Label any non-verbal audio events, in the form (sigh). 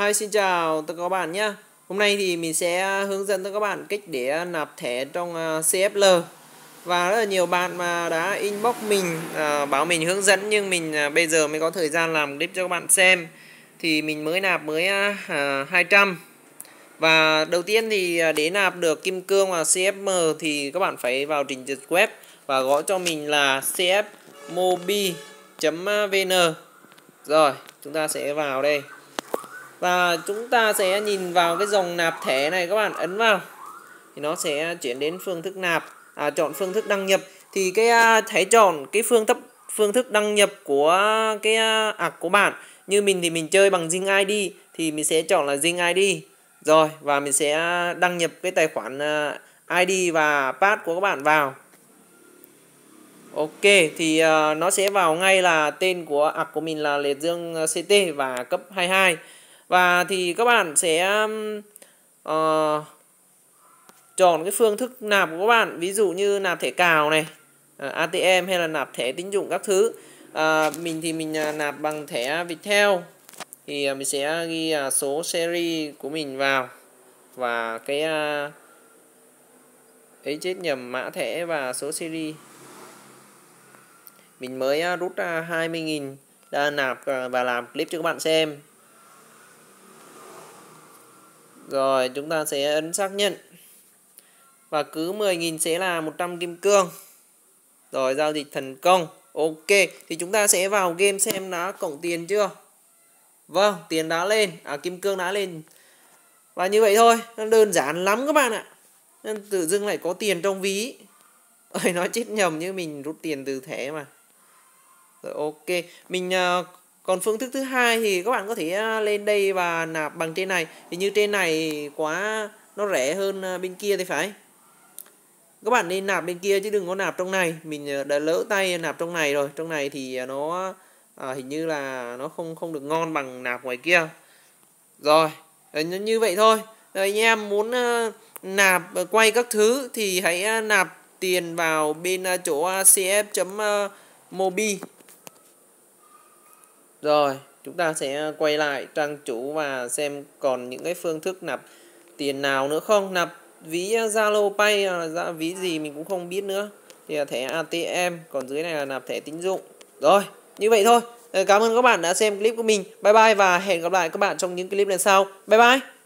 Hi xin chào tất cả các bạn nhé Hôm nay thì mình sẽ hướng dẫn tất cả các bạn cách để nạp thẻ trong à, CFL Và rất là nhiều bạn mà đã inbox mình à, bảo mình hướng dẫn Nhưng mình à, bây giờ mới có thời gian làm clip cho các bạn xem. Thì mình mới nạp mới à, à, 200 Và đầu tiên thì để nạp được kim cương và CFM Thì các bạn phải vào trình duyệt web Và gõ cho mình là cfmobi.vn Rồi chúng ta sẽ vào đây và chúng ta sẽ nhìn vào cái dòng nạp thẻ này các bạn ấn vào. Thì nó sẽ chuyển đến phương thức nạp à, chọn phương thức đăng nhập. Thì cái à, chọn cái phương thức phương thức đăng nhập của cái à, ạc của bạn. Như mình thì mình chơi bằng Zing ID thì mình sẽ chọn là Zing ID rồi và mình sẽ à, đăng nhập cái tài khoản à, ID và pass của các bạn vào. Ok thì uh, nó sẽ vào ngay là tên của ạc của mình là Liệt Dương CT và cấp 22 và thì các bạn sẽ uh, chọn cái phương thức nạp của các bạn. Ví dụ như nạp thẻ cào này à, uh, ATM hay là nạp thẻ tín dụng các thứ. Uh, mình thì mình uh, nạp bằng thẻ Viettel. Thì uh, mình sẽ ghi uh, số series của mình vào. Và cái uh, ấy chết nhầm mã thẻ và số series mình mới uh, rút ra uh, 20.000 đã nạp và làm clip cho các bạn xem rồi chúng ta sẽ ấn xác nhận. Và cứ 10.000 sẽ là 100 kim cương. Rồi giao dịch thành công. Ok, thì chúng ta sẽ vào game xem đã cộng tiền chưa. Vâng, tiền đã lên, à kim cương đã lên. Và như vậy thôi, nó đơn giản lắm các bạn ạ. Nên tự dưng lại có tiền trong ví. (laughs) Ơi nói chết nhầm như mình rút tiền từ thẻ mà. Rồi ok, mình uh, còn phương thức thứ hai thì các bạn có thể à, lên đây và nạp bằng trên này. Thì như trên này quá nó rẻ hơn à, bên kia thì phải. Các bạn nên nạp bên kia chứ đừng có nạp trong này. Mình à, đã lỡ tay nạp trong này rồi. Trong này thì nó à, hình như là nó không không được ngon bằng nạp ngoài kia. Rồi như vậy thôi. Rồi anh em muốn nạp quay các thứ thì hãy nạp tiền vào bên chỗ cf.mobi rồi, chúng ta sẽ quay lại trang chủ và xem còn những cái phương thức nạp tiền nào nữa không. Nạp ví Zalo Pay là ví gì mình cũng không biết nữa. Thì là thẻ ATM, còn dưới này là nạp thẻ tín dụng. Rồi, như vậy thôi. Ờ, cảm ơn các bạn đã xem clip của mình. Bye bye và hẹn gặp lại các bạn trong những clip lần sau. Bye bye.